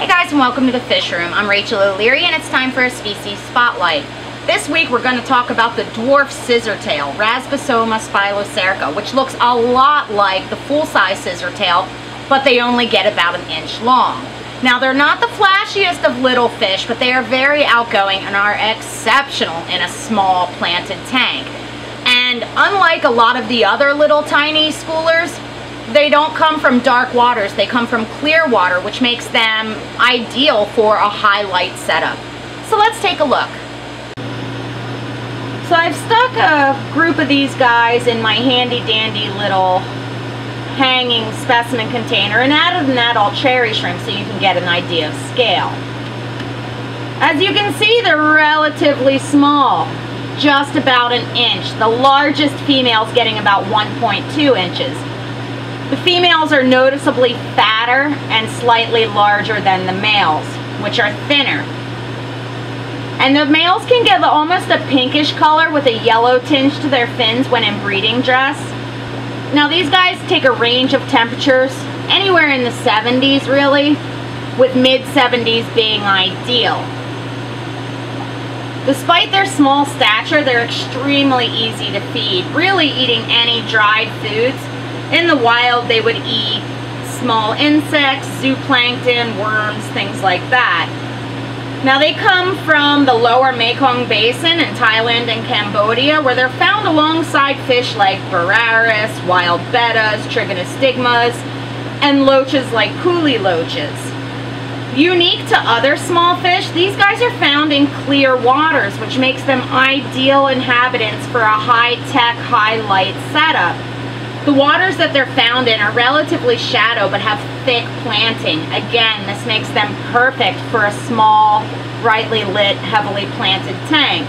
Hey guys and welcome to the Fish Room. I'm Rachel O'Leary and it's time for a species spotlight. This week we're going to talk about the dwarf scissortail, Rasbosoma spilocerca, which looks a lot like the full-size scissortail, but they only get about an inch long. Now they're not the flashiest of little fish, but they are very outgoing and are exceptional in a small planted tank. And unlike a lot of the other little tiny schoolers, they don't come from dark waters, they come from clear water, which makes them ideal for a highlight setup. So let's take a look. So I've stuck a group of these guys in my handy dandy little hanging specimen container and added an adult cherry shrimp so you can get an idea of scale. As you can see, they're relatively small, just about an inch. The largest female's getting about 1.2 inches. The females are noticeably fatter and slightly larger than the males, which are thinner. And the males can get almost a pinkish color with a yellow tinge to their fins when in breeding dress. Now these guys take a range of temperatures, anywhere in the 70s really, with mid 70s being ideal. Despite their small stature, they're extremely easy to feed, really eating any dried foods in the wild, they would eat small insects, zooplankton, worms, things like that. Now they come from the lower Mekong Basin in Thailand and Cambodia where they're found alongside fish like Boraras, wild bettas, trigonostigmas, and loaches like kuhli loaches. Unique to other small fish, these guys are found in clear waters which makes them ideal inhabitants for a high-tech, high-light setup. The waters that they're found in are relatively shallow but have thick planting. Again, this makes them perfect for a small, brightly lit, heavily planted tank.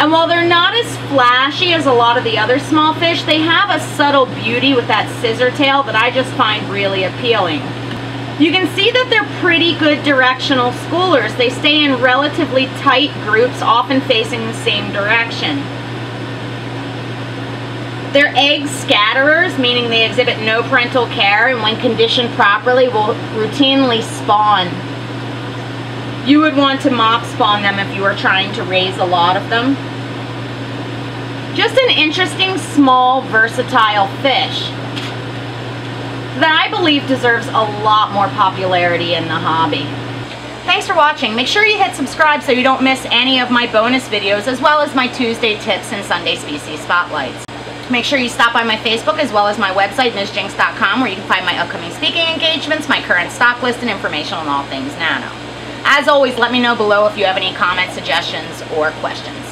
And while they're not as flashy as a lot of the other small fish, they have a subtle beauty with that scissor tail that I just find really appealing. You can see that they're pretty good directional schoolers. They stay in relatively tight groups, often facing the same direction. They're egg scatterers, meaning they exhibit no parental care and when conditioned properly will routinely spawn. You would want to mop spawn them if you were trying to raise a lot of them. Just an interesting, small, versatile fish that I believe deserves a lot more popularity in the hobby. Thanks for watching. Make sure you hit subscribe so you don't miss any of my bonus videos as well as my Tuesday tips and Sunday species spotlights. Make sure you stop by my Facebook as well as my website, MsJinx.com, where you can find my upcoming speaking engagements, my current stock list, and information on all things nano. As always, let me know below if you have any comments, suggestions, or questions.